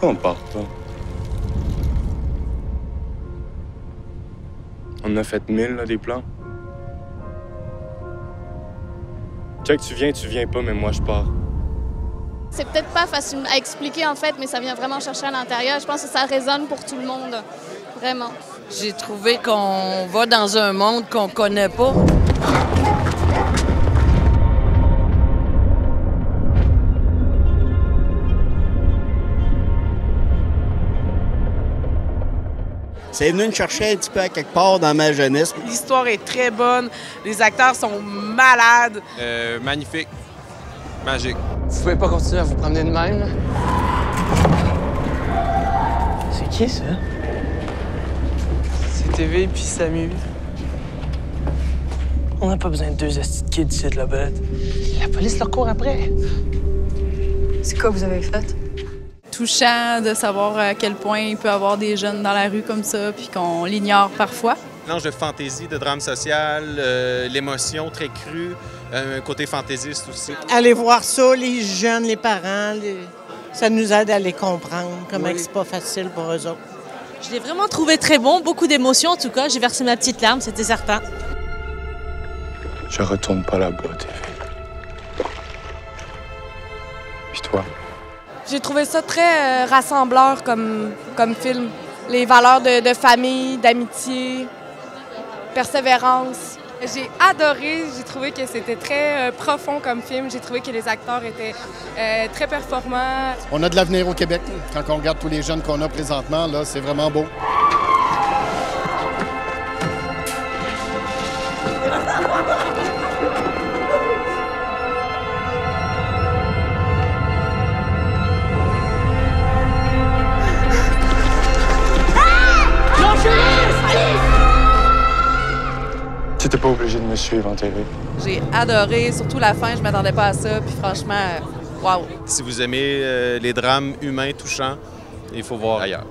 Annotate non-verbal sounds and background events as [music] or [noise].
Pourquoi on part pas? On en a fait mille, là, des plans. Check, tu viens, tu viens pas, mais moi, je pars. C'est peut-être pas facile à expliquer en fait, mais ça vient vraiment chercher à l'intérieur. Je pense que ça résonne pour tout le monde. Vraiment. J'ai trouvé qu'on va dans un monde qu'on connaît pas. C'est venu me chercher un petit peu à quelque part dans ma jeunesse. L'histoire est très bonne. Les acteurs sont malades. Euh, magnifique. Magique. Vous pouvez pas continuer à vous promener de même, là? C'est qui, ça? C'est TV puis Samu. On n'a pas besoin de deux astis de kids ici, de la bête. La police leur court après. C'est quoi vous avez fait? Touchant de savoir à quel point il peut y avoir des jeunes dans la rue comme ça, puis qu'on l'ignore parfois. Mélange de fantaisie, de drame social, euh, l'émotion très crue, euh, un côté fantaisiste aussi. Allez voir ça, les jeunes, les parents, les- ça nous aide à les comprendre, comment c'est pas facile pour eux autres. Je l'ai vraiment trouvé très bon, beaucoup d'émotions en tout cas. J'ai versé ma petite larme, c'était certain. Je retourne pas là-bas, TV. Puis toi? J'ai trouvé ça très euh, rassembleur comme, comme film. Les valeurs de, de famille, d'amitié, persévérance. J'ai adoré, j'ai trouvé que c'était très euh, profond comme film. J'ai trouvé que les acteurs étaient euh, très performants. On a de l'avenir au Québec. Quand on regarde tous les jeunes qu'on a présentement, là, c'est vraiment beau. [laughs] Tu t'es pas obligé de me suivre en TV. J'ai adoré, surtout la fin, je m'attendais pas à ça, puis franchement, waouh! Si vous aimez euh, les drames humains touchants, il faut voir ailleurs.